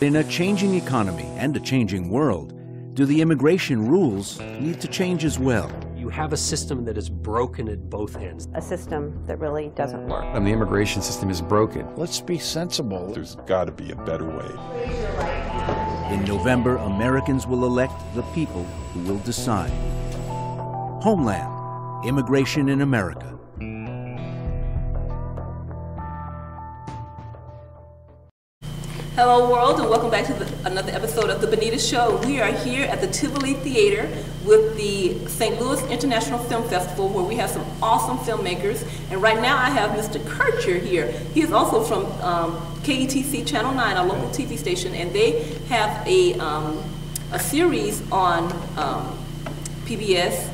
In a changing economy and a changing world, do the immigration rules need to change as well? You have a system that is broken at both ends. A system that really doesn't work. And the immigration system is broken. Let's be sensible. There's got to be a better way. In November, Americans will elect the people who will decide. Homeland, Immigration in America. Hello, world, and welcome back to the, another episode of The Benita Show. We are here at the Tivoli Theater with the St. Louis International Film Festival, where we have some awesome filmmakers. And right now, I have Mr. Kirchherr here. He is also from um, KETC Channel 9, our local TV station, and they have a, um, a series on um, PBS,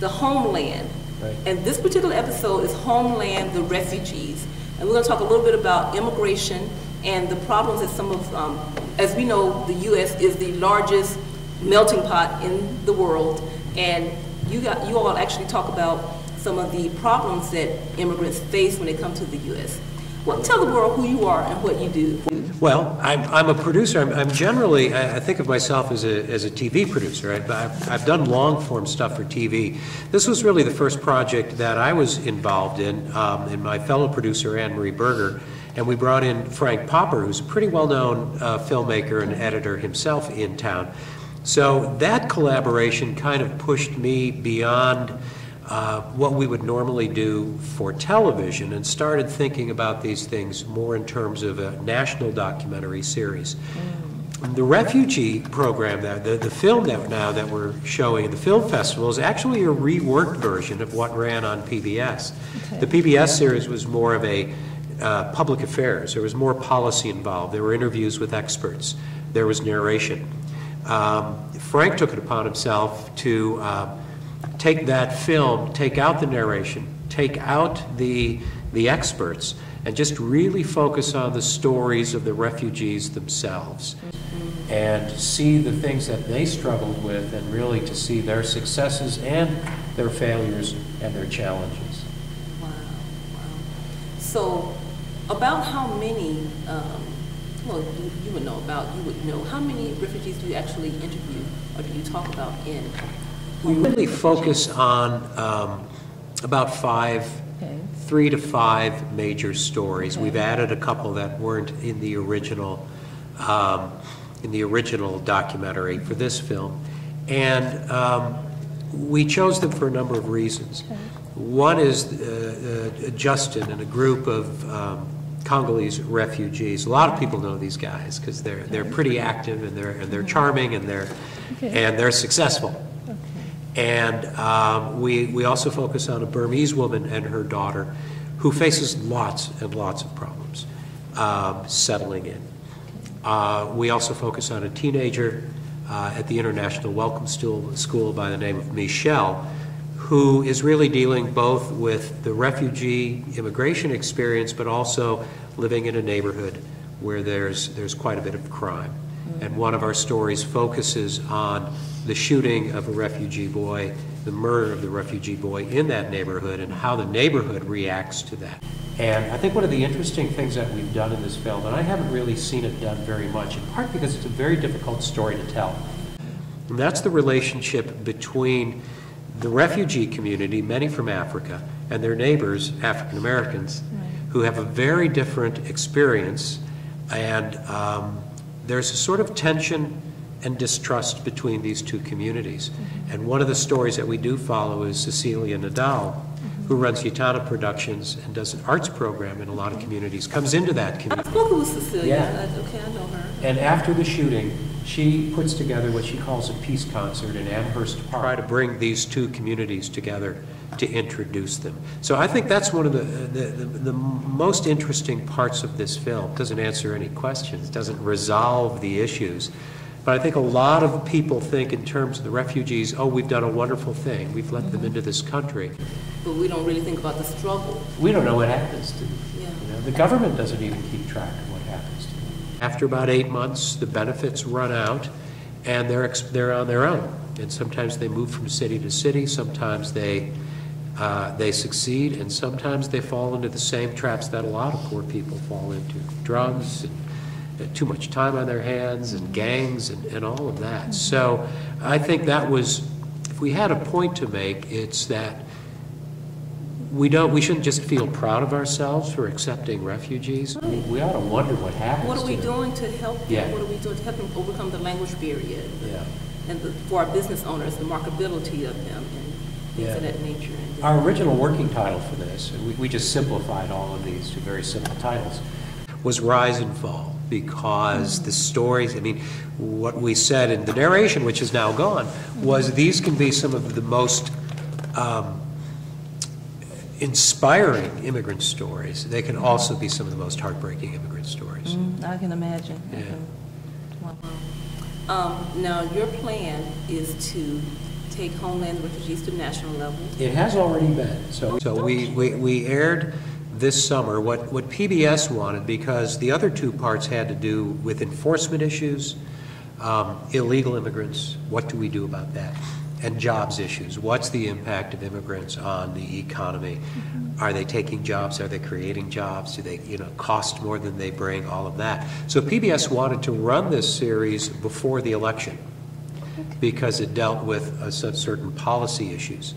The Homeland. Right. And this particular episode is Homeland, the Refugees. And we're going to talk a little bit about immigration and the problems that some of, um, as we know, the U.S. is the largest melting pot in the world, and you got you all actually talk about some of the problems that immigrants face when they come to the U.S. Well, tell the world who you are and what you do. Well, I'm, I'm a producer. I'm, I'm generally, I I think of myself as a, as a TV producer. I, I've, I've done long form stuff for TV. This was really the first project that I was involved in, um, and my fellow producer, Anne Marie Berger. And we brought in Frank Popper, who's a pretty well known uh, filmmaker and editor himself in town. So that collaboration kind of pushed me beyond uh, what we would normally do for television and started thinking about these things more in terms of a national documentary series. The refugee program, that the, the film that now that we're showing at the film festival is actually a reworked version of what ran on PBS. The PBS series was more of a uh, public affairs. There was more policy involved. There were interviews with experts. There was narration. Um, Frank took it upon himself to uh, take that film, take out the narration, take out the, the experts, and just really focus on the stories of the refugees themselves and see the things that they struggled with and really to see their successes and their failures and their challenges. Wow, wow. So, about how many, um, well, you, you would know about, you would know, how many refugees do you actually interview or do you talk about in? We really focus on um, about five, Okay. three to five major stories. Okay. We've added a couple that weren't in the original, um, in the original documentary for this film. And um, we chose them for a number of reasons. One is uh, uh, Justin and a group of um, Congolese refugees. A lot of people know these guys because they're, they're pretty active and they're, and they're charming and they're, and they're successful. And um, we, we also focus on a Burmese woman and her daughter who faces lots and lots of problems um, settling in. Uh, we also focus on a teenager uh, at the International Welcome School by the name of Michelle, who is really dealing both with the refugee immigration experience, but also living in a neighborhood where there's, there's quite a bit of crime. And one of our stories focuses on the shooting of a refugee boy, the murder of the refugee boy in that neighborhood, and how the neighborhood reacts to that. And I think one of the interesting things that we've done in this film, and I haven't really seen it done very much, in part because it's a very difficult story to tell, and that's the relationship between the refugee community, many from Africa, and their neighbors, African Americans, who have a very different experience. And um, there's a sort of tension and distrust between these two communities. And one of the stories that we do follow is Cecilia Nadal, who runs Gitana Productions and does an arts program in a lot of communities, comes into that community. I've community. spoken with Cecilia. Yeah. Uh, Okay, I know her. And after the shooting, she puts together what she calls a peace concert in Amherst Park. Try to bring these two communities together to introduce them. So I think that's one of the, the, the, the most interesting parts of this film. It doesn't answer any questions, doesn't resolve the issues. But I think a lot of people think in terms of the refugees, oh, we've done a wonderful thing. We've let them into this country. But we don't really think about the struggle. We don't know what happens to them. Yeah. You know, the government doesn't even keep track of what happens to them. After about eight months, the benefits run out, and they're they're on their own. And sometimes they move from city to city. Sometimes they uh, they succeed, and sometimes they fall into the same traps that a lot of poor people fall into: drugs and too much time on their hands and gangs and, and all of that. So I think that was, if we had a point to make, it's that we don't, we shouldn't just feel proud of ourselves for accepting refugees. We we ought to wonder what happens What are we doing to help them? Yeah. What are we doing to help them overcome the language barrier? Yeah. And the- for our business owners, the marketability of them and things of that nature. And- Our original working title for this, and we, we just simplified all of these to very simple titles, was Rise and Fall, because the stories, I mean, what we said in the narration, which is now gone, was these can be some of the most um, inspiring immigrant stories. They can also be some of the most heartbreaking immigrant stories. Mm, I can imagine. I can- wow. Um, now, your plan is to take Homeland refugees to national level. It has already been, so, so we, we, we aired this summer what, what PBS wanted, because the other two parts had to do with enforcement issues, um, illegal immigrants, what do we do about that? And jobs issues, what's the impact of immigrants on the economy? Are they taking jobs, are they creating jobs, do they, you know, cost more than they bring, all of that. So PBS wanted to run this series before the election because it dealt with uh, certain policy issues.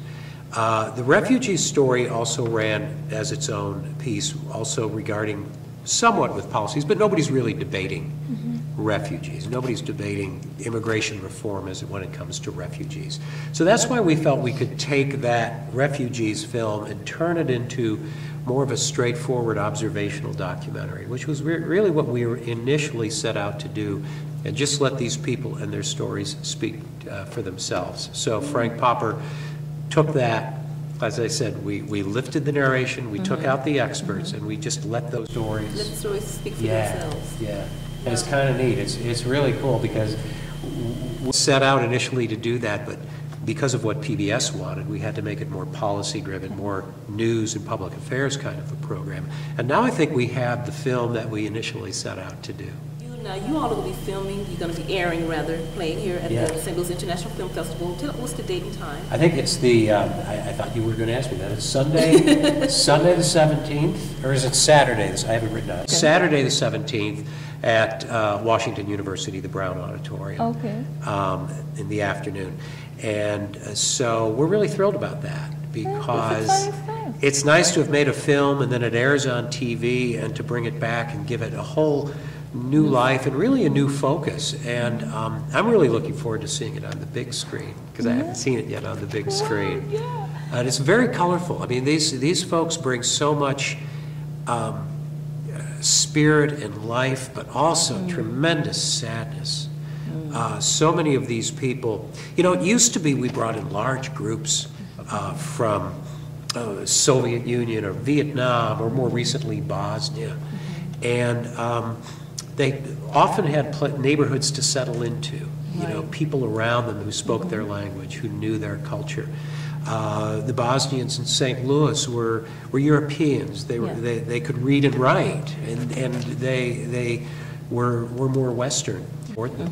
Uh, The refugee story also ran as its own piece, also regarding somewhat with policies, but nobody's really debating refugees. Nobody's debating immigration reform as when it comes to refugees. So that's why we felt we could take that refugees film and turn it into more of a straightforward observational documentary, which was re- really what we were initially set out to do, and just let these people and their stories speak uh, for themselves. So Frank Popper took that, as I said, we, we lifted the narration, we took mm-hmm. out the experts, and we just let those stories Let the stories speak for yeah, themselves. yeah. And it's kind of neat. It's, it's really cool because we set out initially to do that, but because of what PBS wanted, we had to make it more policy-driven, more news and public affairs kind of a program. And now I think we have the film that we initially set out to do. You, now, you all are going to be filming, you're going to be airing, rather, playing here at Yeah. the St. Louis International Film Festival. Tell, what's the date and time? I think it's the, um, I, I thought you were going to ask me that. It's Sunday, Sunday the 17th, or is it Saturday? I haven't written down. Saturday the 17th at uh, Washington University, the Brown Auditorium. Okay. um, in the afternoon. And uh, so we're really thrilled about that because exciting it's nice to have made a film and then it airs on TV and to bring it back and give it a whole new life and really a new focus. And um, I'm really looking forward to seeing it on the big screen because I haven't seen it yet on the big screen. Yeah. And it's very colorful. I mean, these, these folks bring so much um, spirit and life, but also tremendous sadness. Uh, so many of these people, you know, it used to be we brought in large groups uh, from uh, Soviet Union or Vietnam or more recently Bosnia, and um, they often had pl- neighborhoods to settle into. You know, people around them who spoke their language, who knew their culture. Uh, the Bosnians in St. Louis were, were Europeans. They, were, Yeah. they, they could read and write, and, and they, they were, were more Western. toward them.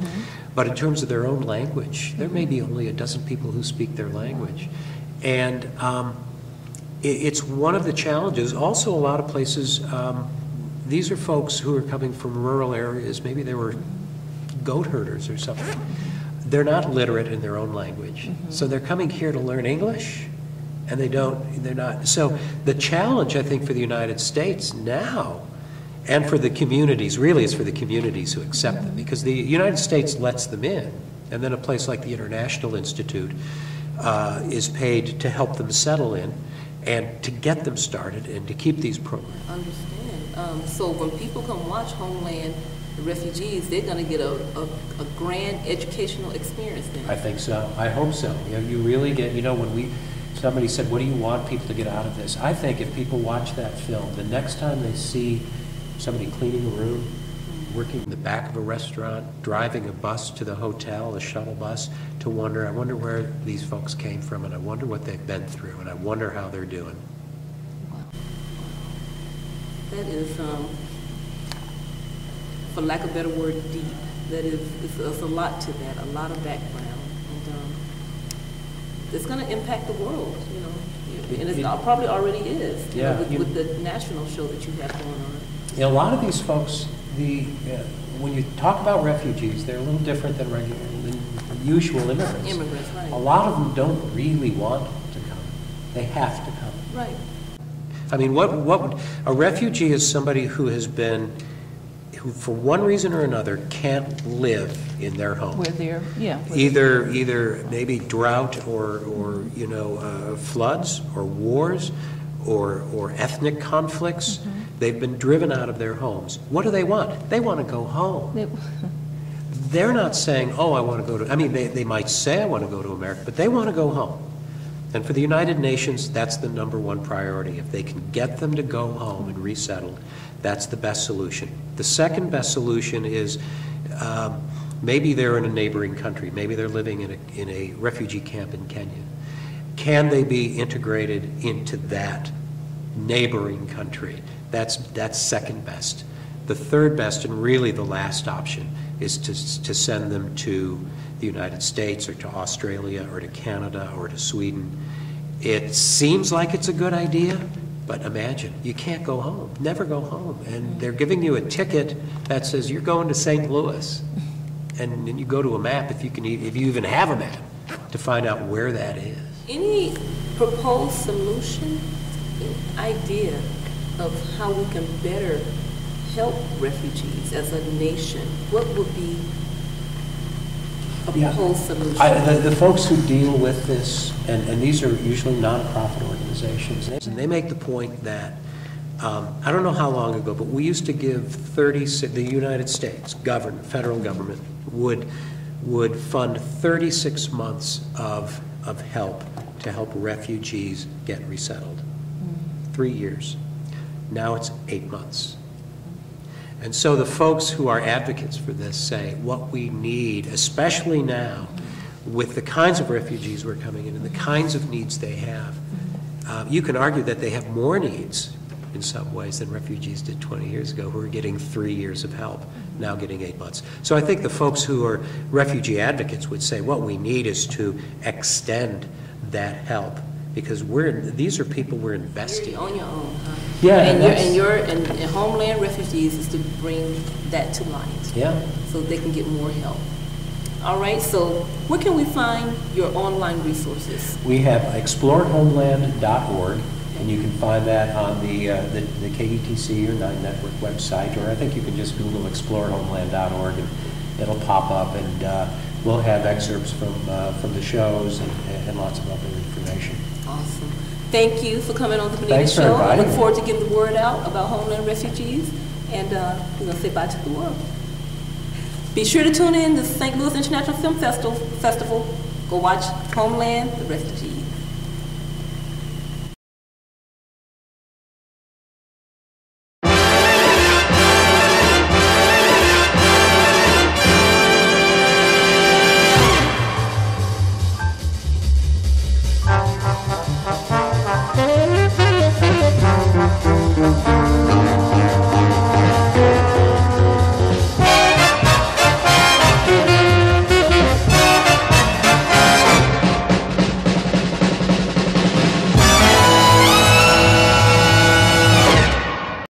But in terms of their own language, there may be only a dozen people who speak their language. And um, it, it's one of the challenges. Also, a lot of places, um, these are folks who are coming from rural areas. Maybe they were goat herders or something. They're not literate in their own language. So they're coming here to learn English, and they don't, they're not. So the challenge, I think, for the United States now, and for the communities, really is for the communities who accept them, because the United States lets them in, and then a place like the International Institute uh, is paid to help them settle in and to get them started and to keep these programs. Understand. Um, so when people come watch Homeland, the refugees, they're going to get a, a, a grand educational experience I think so. I hope so. You know, you really get, you know, when we, somebody said, what do you want people to get out of this? I think if people watch that film, the next time they see somebody cleaning a room, working in the back of a restaurant, driving a bus to the hotel, a shuttle bus, to wonder, I wonder where these folks came from, and I wonder what they've been through, and I wonder how they're doing. That is, um, for lack of a better word, deep. That is, it's, it's a lot to that, a lot of background. And um, it's going to impact the world, you know, and it probably already is, you know, with, you- with the national show that you have going on. You know, a lot of these folks, the, uh, when you talk about refugees, they're a little different than regular, than usual immigrants. Immigrants, right. A lot of them don't really want to come. They have to come. Right. I mean, what, what, would- a refugee is somebody who has been, who for one reason or another can't live in their home. Where they're, yeah. where- Either, either maybe drought or, or, you know, uh, floods or wars or, or ethnic conflicts. They've been driven out of their homes. What do they want? They want to go home. they- They're not saying, oh, I want to go to, I mean, they, they might say, I want to go to America, but they want to go home. And for the United Nations, that's the number one priority. If they can get them to go home and resettle, that's the best solution. The second best solution is um, maybe they're in a neighboring country, maybe they're living in a, in a refugee camp in Kenya. Can they be integrated into that neighboring country? That's, that's second best. The third best, and really the last option, is to, to send them to the United States or to Australia or to Canada or to Sweden. It seems like it's a good idea, but imagine, you can't go home, never go home. And they're giving you a ticket that says you're going to St. Louis. And then you go to a map, if you can, if you even have a map, to find out where that is. Any proposed solution, idea of how we can better help refugees as a nation? What would be a Yeah. solution? I, the, the folks who deal with this, and, and these are usually nonprofit organizations, and they make the point that, um, I don't know how long ago, but we used to give 30, the United States government, federal government, would, would fund 36 months of, of help to help refugees get resettled. Three years. Now it's eight months. And so the folks who are advocates for this say what we need, especially now, with the kinds of refugees who are coming in and the kinds of needs they have, uh, you can argue that they have more needs in some ways than refugees did 20 years ago, who are getting three years of help, now getting eight months. So I think the folks who are refugee advocates would say what we need is to extend that help, because we're, these are people we're investing You're on your own, huh? Yeah, And and your, and your, and and Homeland Refugees is to bring that to light. Yeah. So they can get more help. All right, so where can we find your online resources? We have explorehomeland.org, and you can find that on the, uh, the the KETC or Nine Network website, or I think you can just Google explorehomeland.org, and it'll pop up, and uh, we'll have excerpts from, uh, from the shows and and lots of other information. Awesome. Thank you for coming on the Benita Thanks for Show. I look forward to getting the word out about Homeland refugees, and uh, we're gonna say bye to the world. Be sure to tune in to St. Louis International Film Festival. Festival. Go watch Homeland, the refugees.